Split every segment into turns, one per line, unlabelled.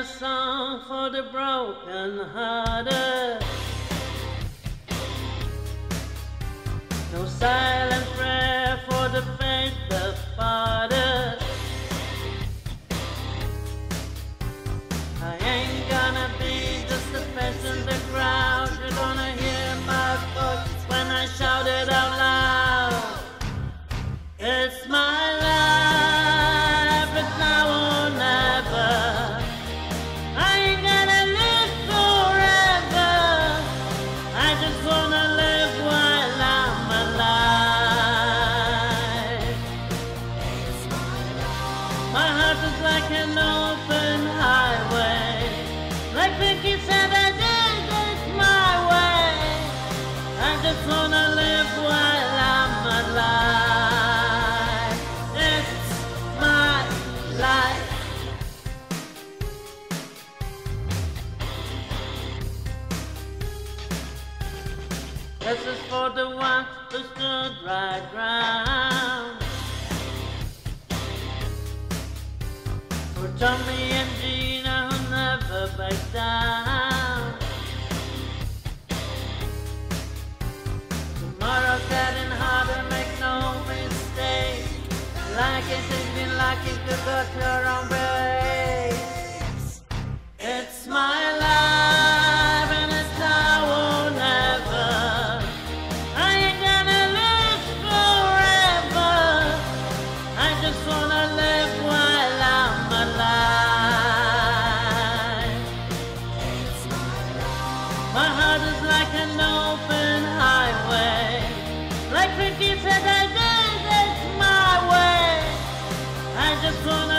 a song for the broken hearted. No silent prayer for the faith departed. I ain't gonna be just a face in the crowd. You're gonna hear my voice when I shout it out loud. It's my This is for the ones who stood right round. For Tommy and Gina who never back down. Tomorrow's getting harder, make no mistake. Like it has been like it could go your own like an open highway. Like Frankie said, I did my way. I just wanna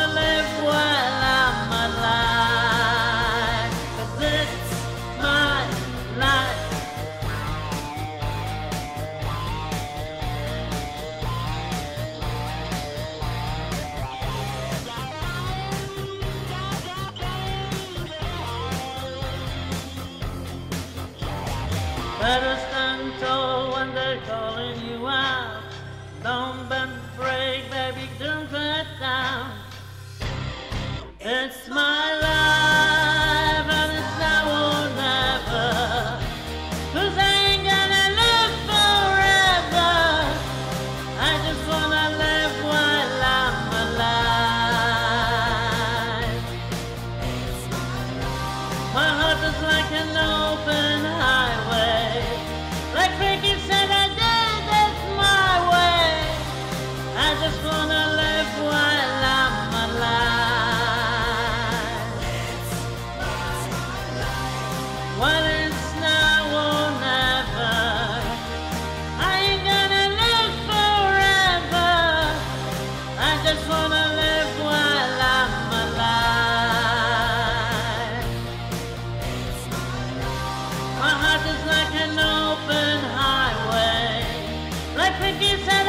Better stand tall when they're calling you out. Don't bend, break, baby, don't cut down. It's my life and it's now or never. Cause I ain't gonna live forever. I just wanna live while I'm alive. My, heart is like an open heart. But pretty is